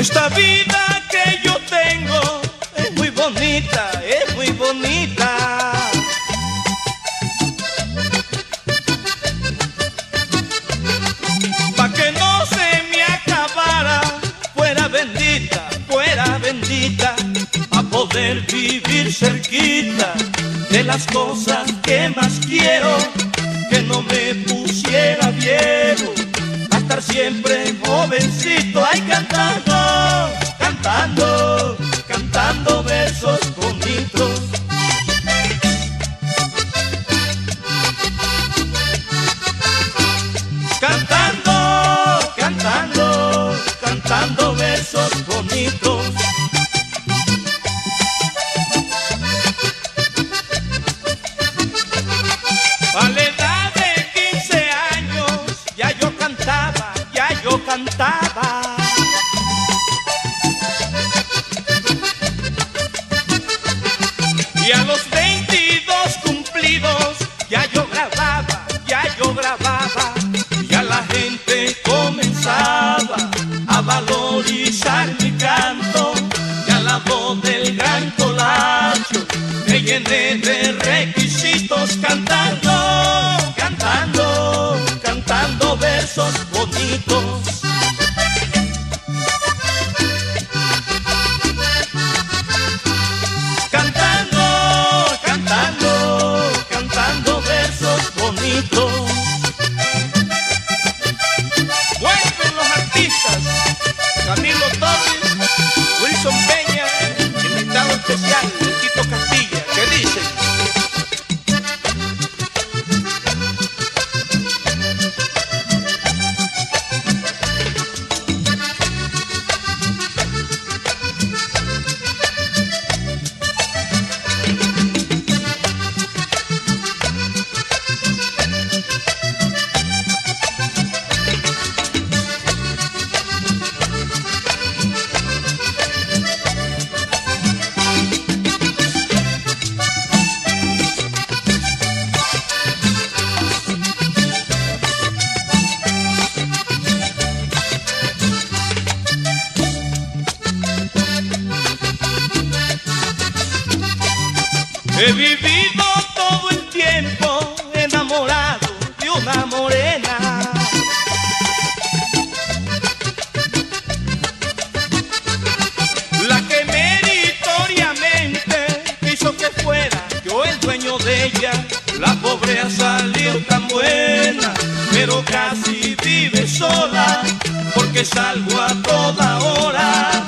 Esta vida es muy bonita. Pa' que no se me acabara, fuera bendita, fuera bendita, a poder vivir cerquita de las cosas que más quiero, que no me pusiera viejo estar siempre cantando versos bonitos. De requisitos cantando, cantando, cantando versos bonitos. Cantando, cantando, cantando versos bonitos. Vuelven los artistas, Camilo Torres, Wilson Peña, invitado especial, He vivido todo el tiempo enamorado de una morena. La que meritoriamente quiso que fuera yo el dueño de ella. La pobre ha salido tan buena, pero casi vive sola, porque salgo a toda hora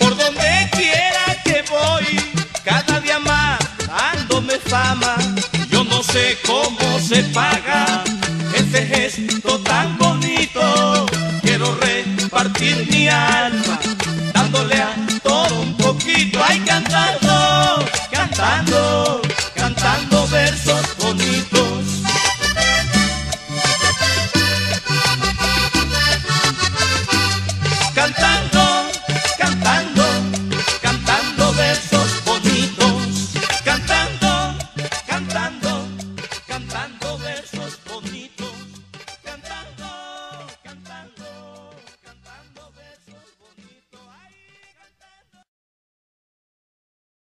Por donde quiera que voy, cada día más dándome fama. Yo no sé cómo se paga este gesto tan bonito. Quiero repartir mi alma